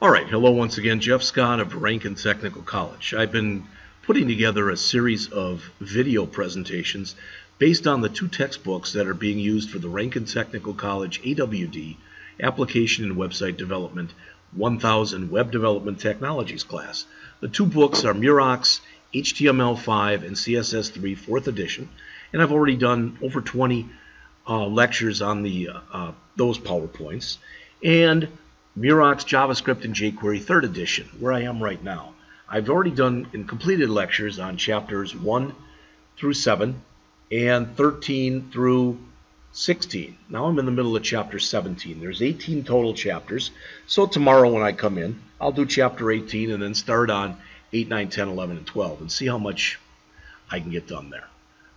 All right, hello once again, Jeff Scott of Ranken Technical College. I've been putting together a series of video presentations based on the two textbooks that are being used for the Ranken Technical College AWD Application and Website Development 1000 Web Development Technologies class. The two books are Murach's HTML5 and CSS3 4th edition, and I've already done over 20 uh, lectures on the uh, uh, those PowerPoints. And Murach's JavaScript and jQuery 3rd edition, where I am right now. I've already done and completed lectures on chapters 1 through 7 and 13 through 16. Now I'm in the middle of chapter 17. There's 18 total chapters. So tomorrow when I come in, I'll do chapter 18 and then start on 8, 9, 10, 11, and 12 and see how much I can get done there.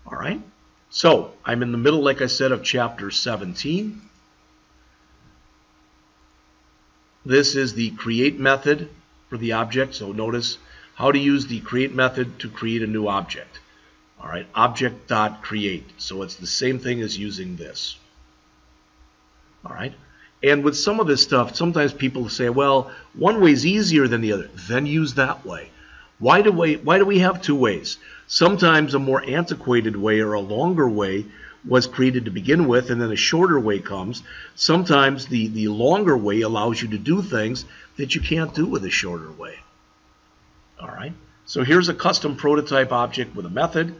All right? So I'm in the middle, like I said, of chapter 17. This is the create method for the object. So notice how to use the create method to create a new object. All right, object.create. So it's the same thing as using this. All right. And with some of this stuff, sometimes people say, well, one way is easier than the other. Then use that way. Why do we, why do we have two ways? Sometimes a more antiquated way or a longer way was created to begin with, and then a shorter way comes. Sometimes the, the longer way allows you to do things that you can't do with a shorter way. All right, so here's a custom prototype object with a method.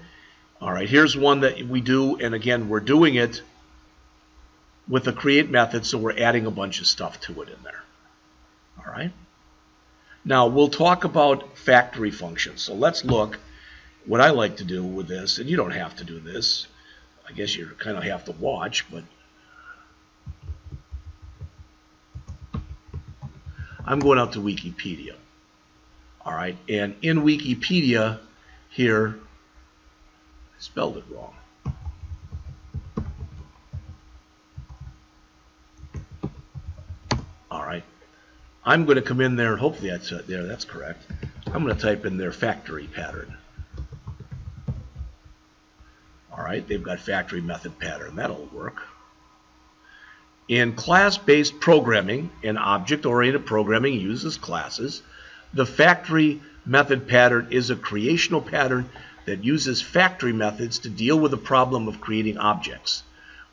All right, here's one that we do, and again, we're doing it with the create method, so we're adding a bunch of stuff to it in there. All right. Now, we'll talk about factory functions. So let's look what I like to do with this, and you don't have to do this. I guess you kind of have to watch, but I'm going out to Wikipedia. All right, and in Wikipedia here, I spelled it wrong. All right, I'm going to come in there, hopefully that's uh, there, that's correct. I'm going to type in their factory pattern. All right, they've got factory method pattern. That'll work. In class-based programming and object-oriented programming uses classes, the factory method pattern is a creational pattern that uses factory methods to deal with the problem of creating objects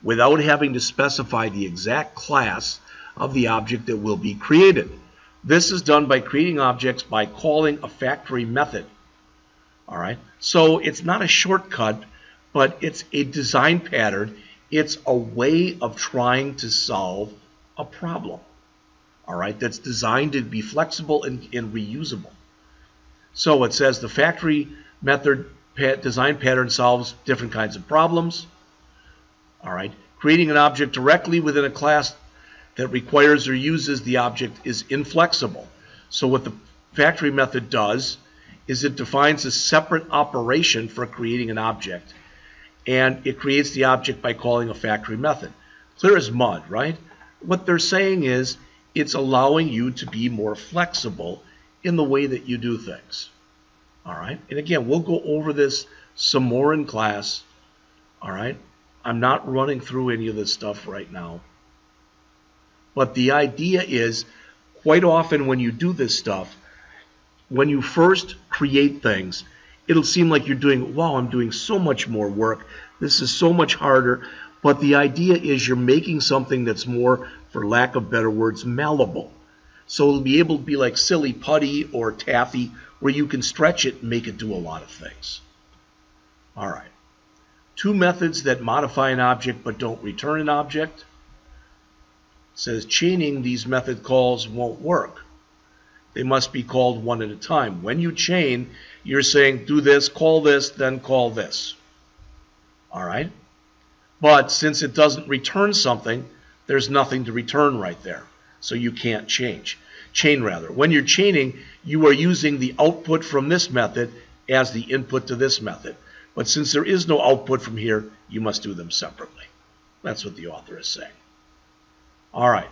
without having to specify the exact class of the object that will be created. This is done by creating objects by calling a factory method. All right, so it's not a shortcut but it's a design pattern. It's a way of trying to solve a problem. All right, that's designed to be flexible and, and reusable. So it says the factory method design pattern solves different kinds of problems. All right, creating an object directly within a class that requires or uses the object is inflexible. So what the factory method does is it defines a separate operation for creating an object and it creates the object by calling a factory method. Clear as mud, right? What they're saying is it's allowing you to be more flexible in the way that you do things. All right? And again, we'll go over this some more in class. All right? I'm not running through any of this stuff right now. But the idea is quite often when you do this stuff, when you first create things, it'll seem like you're doing, wow, I'm doing so much more work. This is so much harder. But the idea is you're making something that's more, for lack of better words, malleable. So it'll be able to be like silly putty or taffy where you can stretch it and make it do a lot of things. All right. Two methods that modify an object but don't return an object. It says chaining these method calls won't work. They must be called one at a time. When you chain, you're saying do this, call this, then call this. All right? But since it doesn't return something, there's nothing to return right there. So you can't change. Chain rather. When you're chaining, you are using the output from this method as the input to this method. But since there is no output from here, you must do them separately. That's what the author is saying. All right.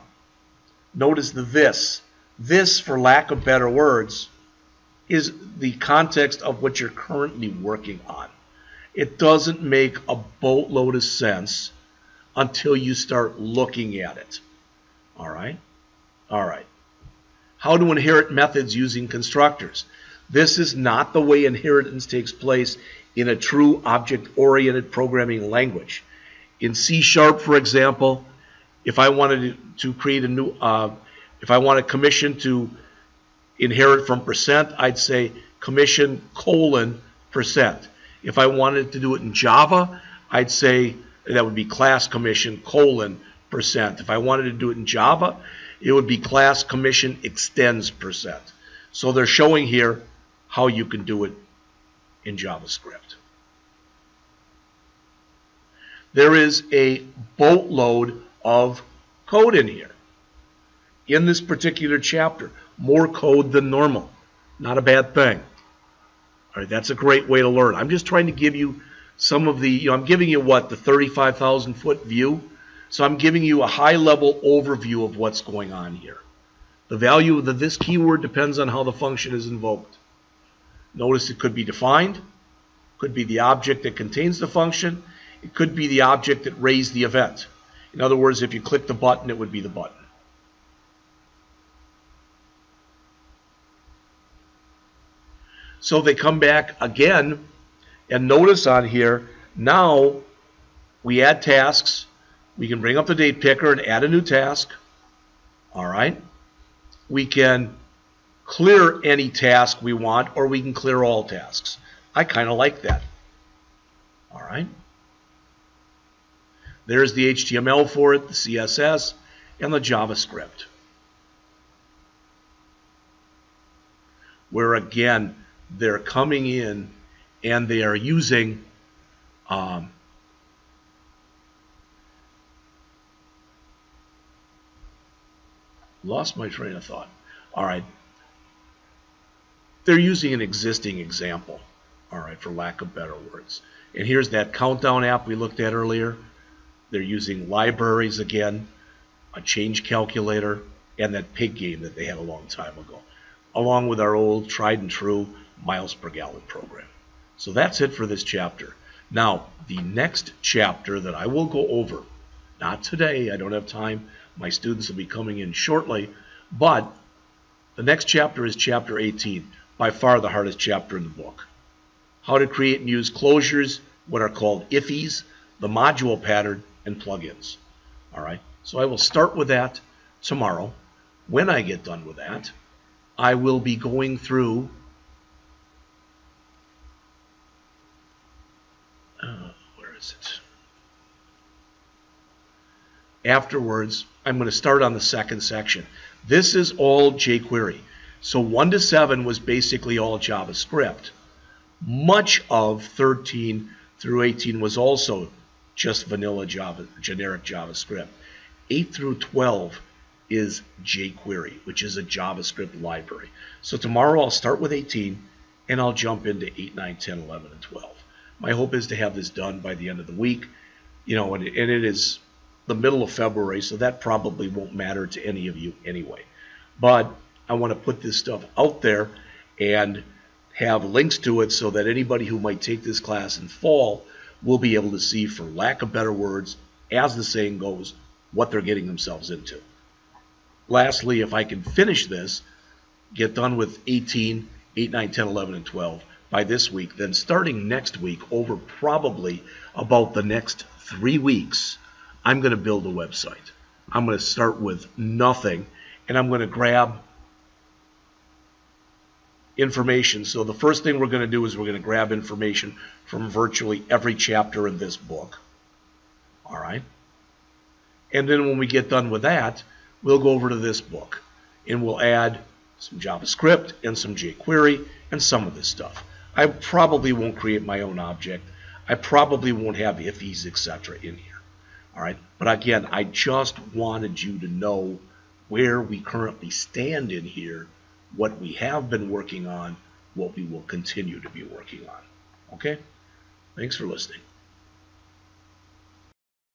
Notice the this. This, for lack of better words, is the context of what you're currently working on. It doesn't make a boatload of sense until you start looking at it. All right? All right. how to inherit methods using constructors. This is not the way inheritance takes place in a true object-oriented programming language. In C Sharp, for example, if I wanted to create a new, uh, if I want a commission to inherit from percent, I'd say commission colon percent. If I wanted to do it in Java, I'd say that would be class commission colon percent. If I wanted to do it in Java, it would be class commission extends percent. So they're showing here how you can do it in JavaScript. There is a boatload of code in here. In this particular chapter, more code than normal. Not a bad thing. All right, that's a great way to learn. I'm just trying to give you some of the, you know, I'm giving you what, the 35,000 foot view? So I'm giving you a high level overview of what's going on here. The value of the, this keyword depends on how the function is invoked. Notice it could be defined, could be the object that contains the function, it could be the object that raised the event. In other words, if you click the button, it would be the button. So they come back again, and notice on here, now we add tasks. We can bring up the date picker and add a new task. All right. We can clear any task we want, or we can clear all tasks. I kind of like that. All right. There's the HTML for it, the CSS, and the JavaScript. Where again, they're coming in and they are using um, lost my train of thought. All right. They're using an existing example, all right, for lack of better words. And here's that countdown app we looked at earlier. They're using libraries again, a change calculator, and that pig game that they had a long time ago, along with our old tried and true miles per gallon program. So that's it for this chapter. Now, the next chapter that I will go over, not today, I don't have time, my students will be coming in shortly, but the next chapter is chapter 18, by far the hardest chapter in the book. How to create and use closures, what are called IIFEs, the module pattern, and plugins. All right, so I will start with that tomorrow. When I get done with that, I will be going through uh, where is it? Afterwards, I'm going to start on the second section. This is all jQuery. So 1 to 7 was basically all JavaScript. Much of 13 through 18 was also just vanilla Java, generic JavaScript. 8 through 12 is jQuery, which is a JavaScript library. So tomorrow I'll start with 18 and I'll jump into 8, 9, 10, 11, and 12. My hope is to have this done by the end of the week. You know, and, and it is the middle of February, so that probably won't matter to any of you anyway. But I want to put this stuff out there and have links to it so that anybody who might take this class in fall will be able to see, for lack of better words, as the saying goes, what they're getting themselves into. Lastly, if I can finish this, get done with 18, 8, 9, 10, 11, and 12 by this week, then starting next week, over probably about the next three weeks, I'm going to build a website. I'm going to start with nothing, and I'm going to grab information. So the first thing we're going to do is we're going to grab information from virtually every chapter in this book. All right? And then when we get done with that, we'll go over to this book and we'll add some JavaScript and some jQuery and some of this stuff. I probably won't create my own object. I probably won't have IIFEs, etc. in here. All right? But again, I just wanted you to know where we currently stand in here what we have been working on, what we will continue to be working on. Okay? Thanks for listening.